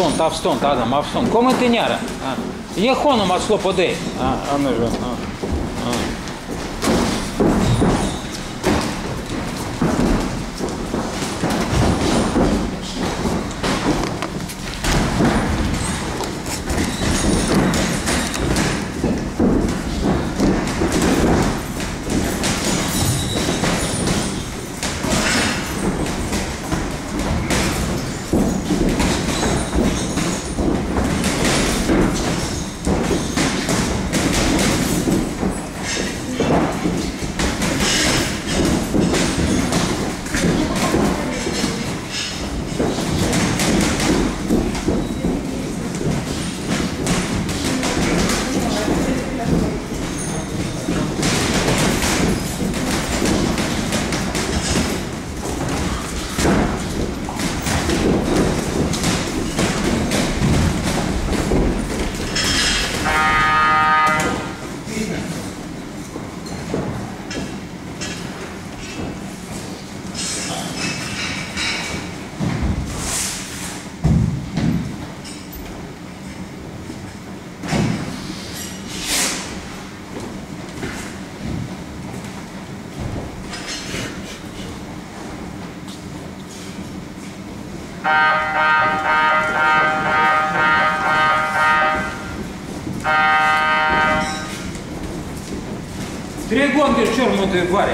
Avston, avston, Adam, avston. Cum întâlneară? E honul mă slopodei. A, nu știu. Три гонки с черной твари.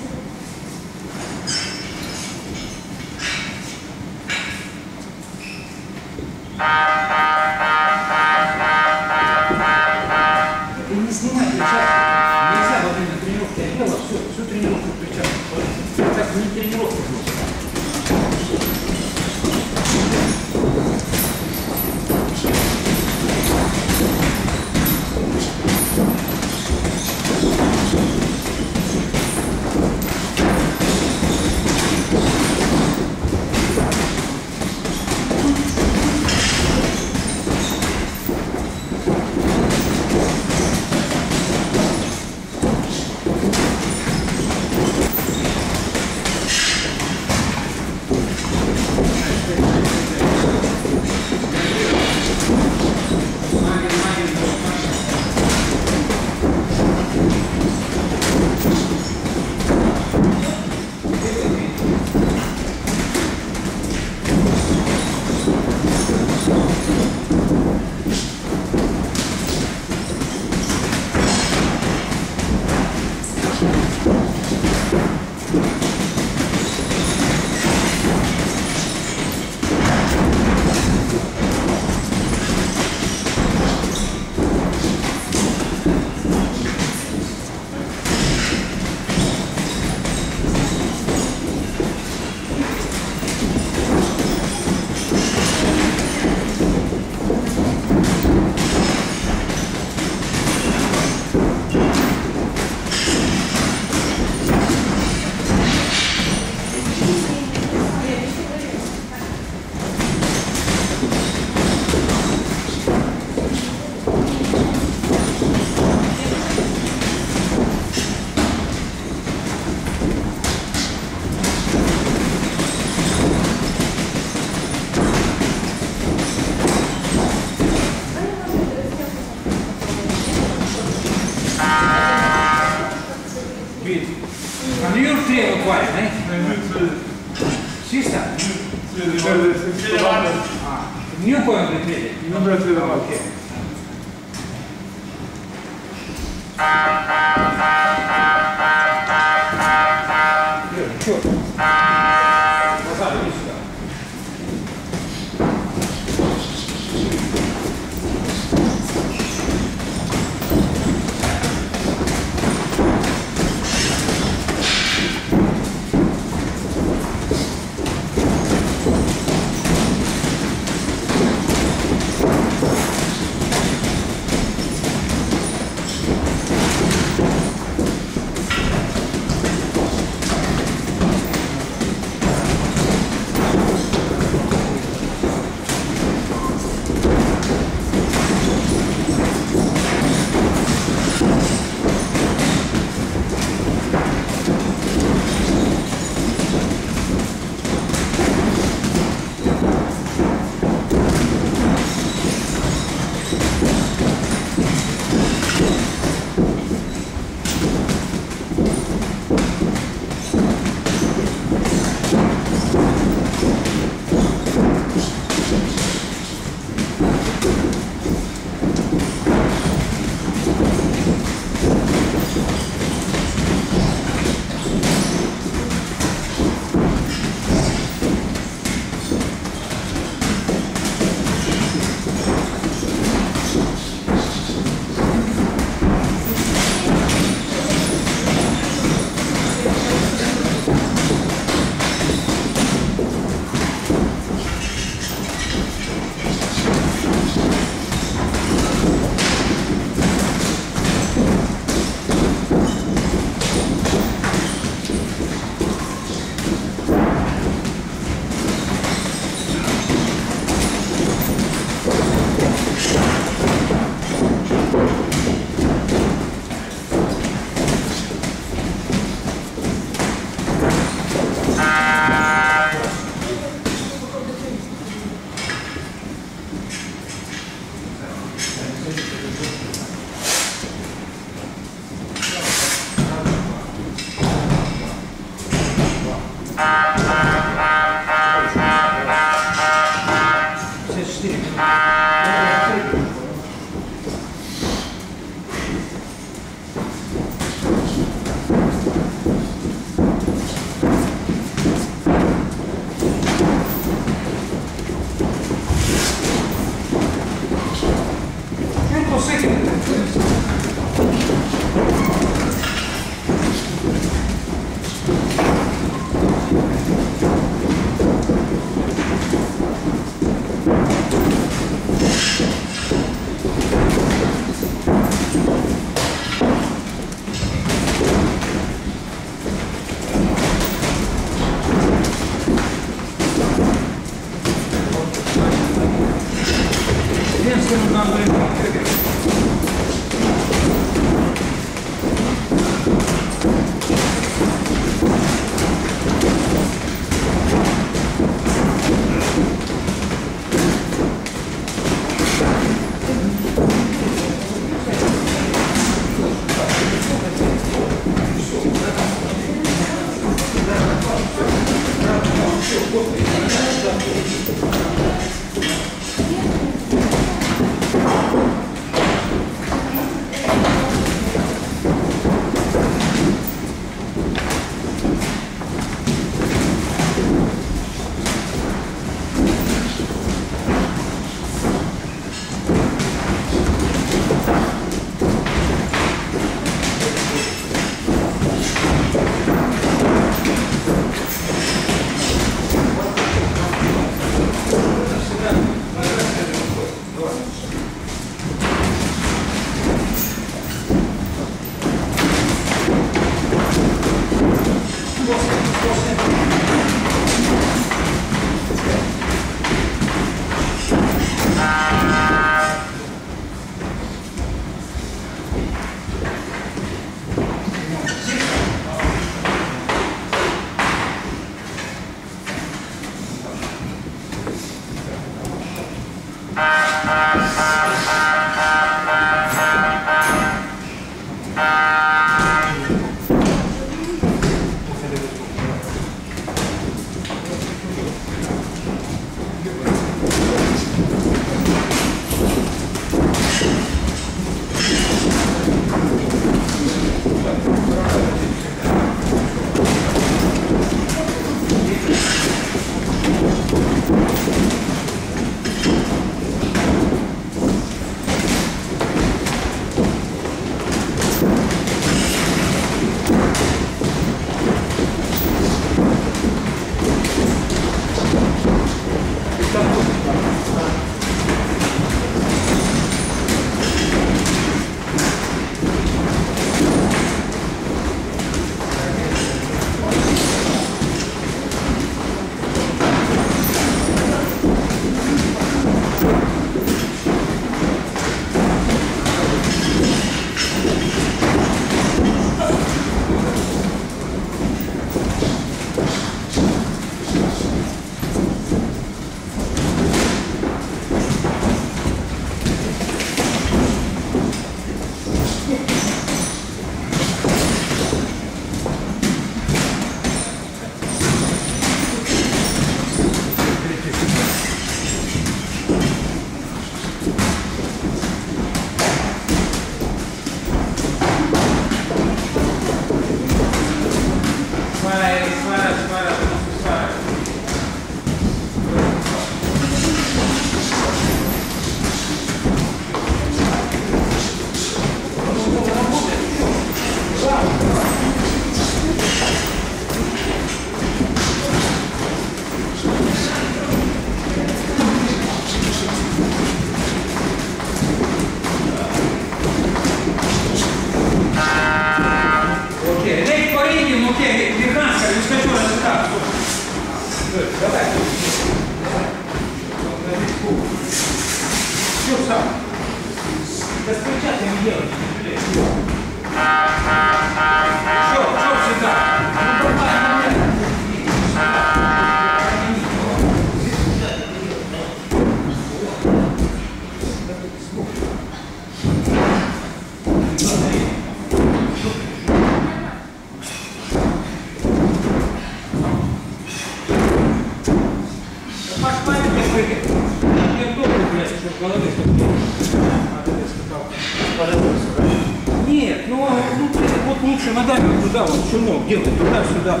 Нет, ну, ну ты вот лучше ногами вот туда, вот чумок делай, туда-сюда.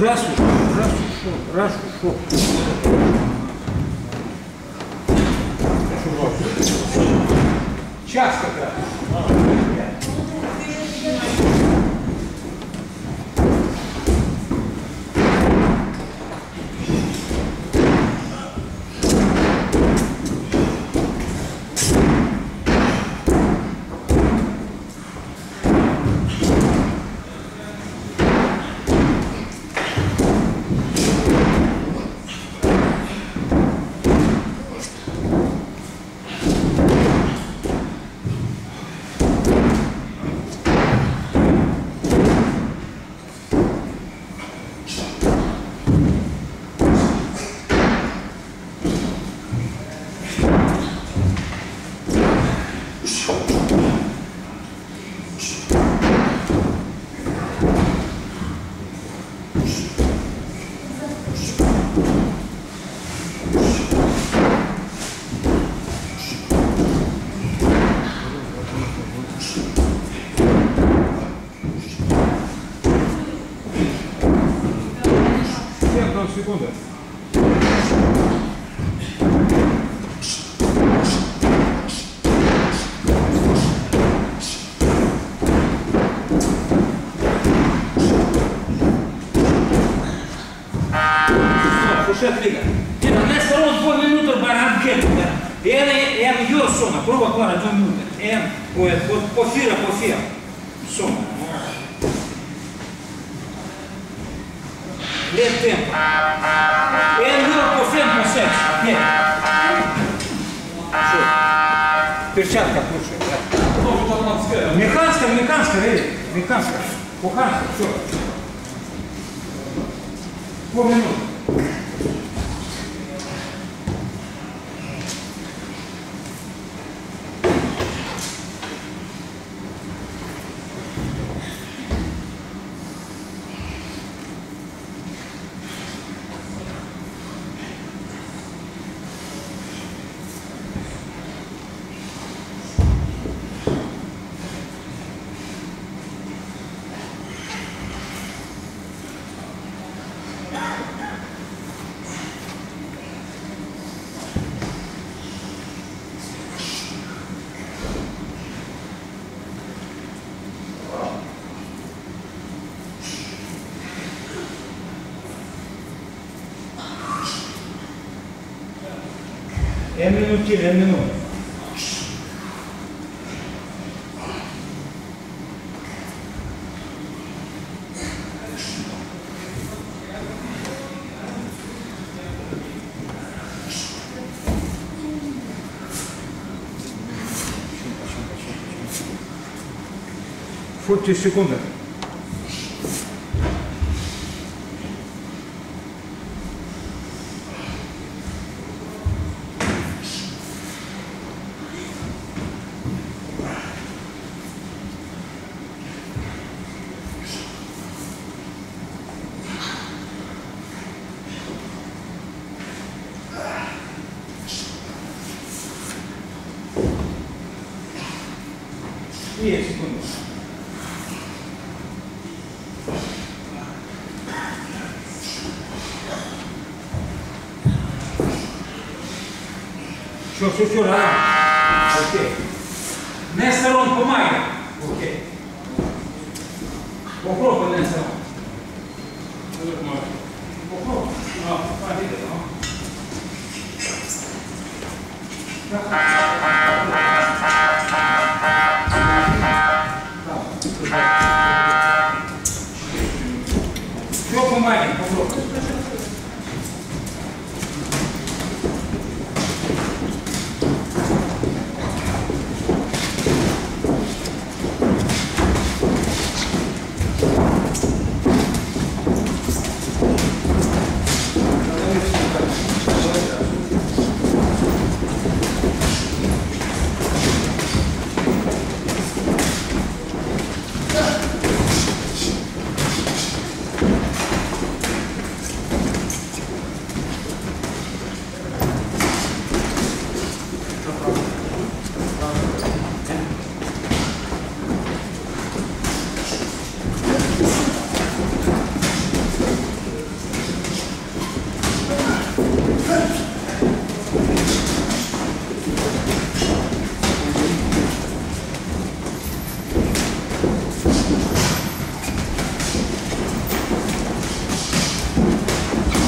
Раз ушел, раз ушел, раз ушел. Час как раз. seconda. Ti non è solo due minuti baranchetta. Era, era io sono, prova ancora due minuti. Era, po' fira, po' fira. Sono. Lento tempo. And little percent percent. Нет. Перчатка лучше. Да. Механская, американская, эй, американская. Куханская, все. По минуту. M2 M1 Forte segunda. que e esse conosco. Deixa eu chorar. Ok? Nessa rompa mais.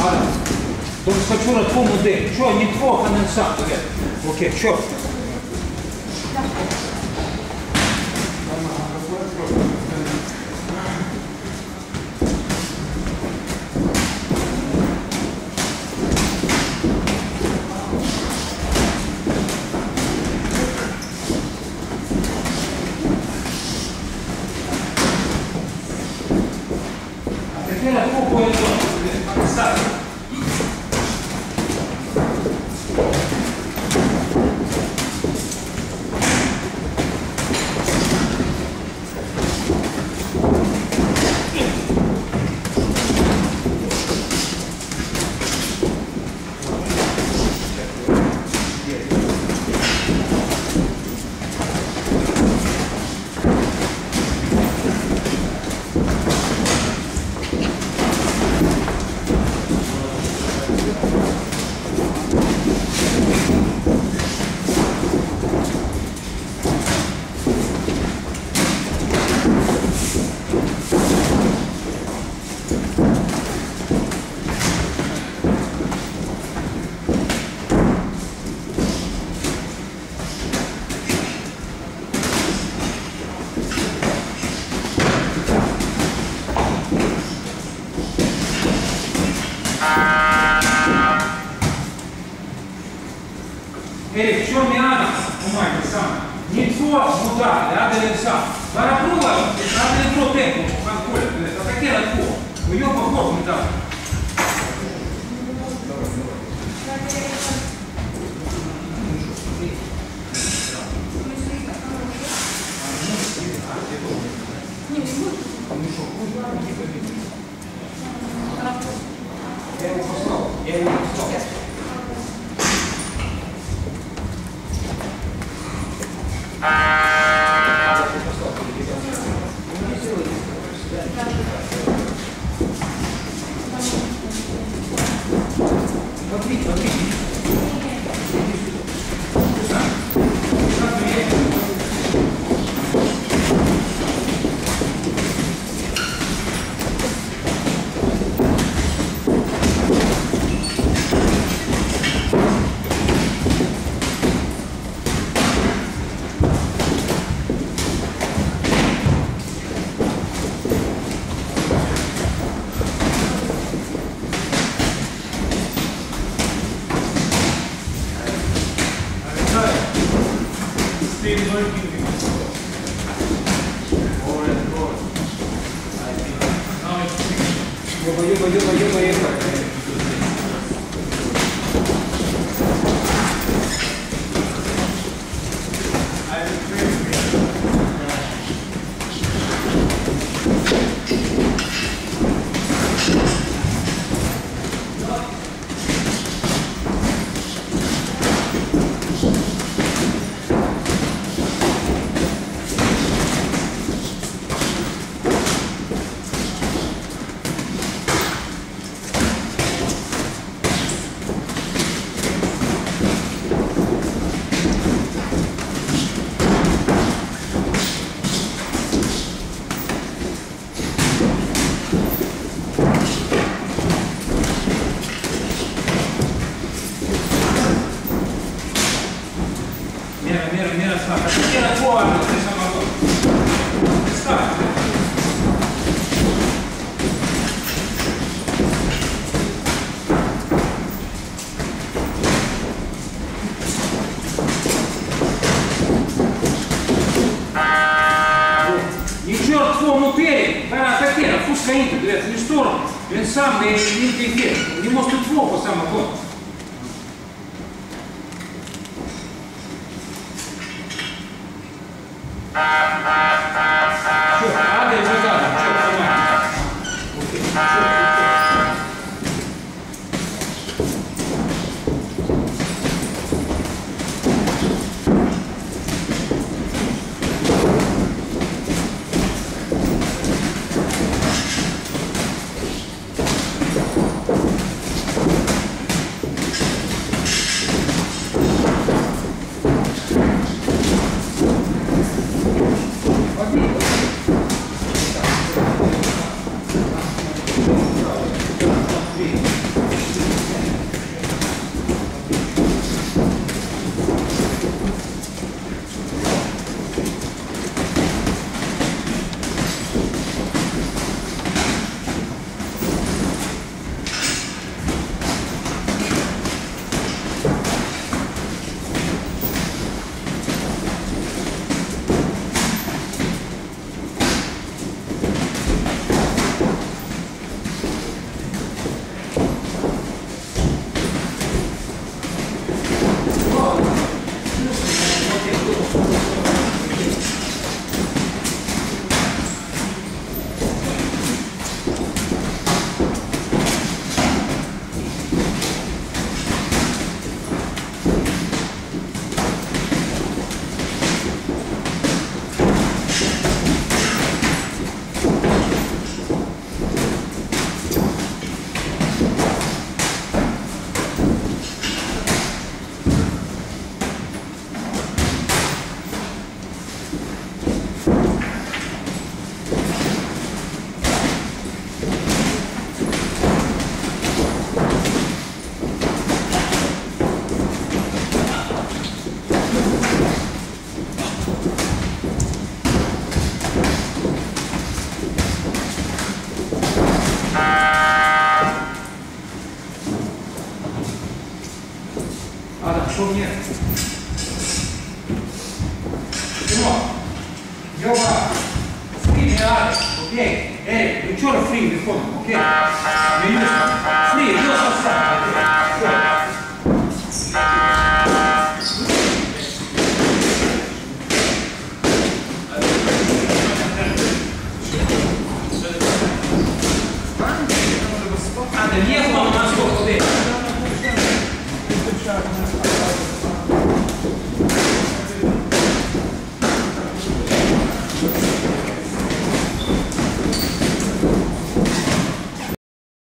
Ладно. Только вчора твою модель. Що, не твого конденсату. Окей, що?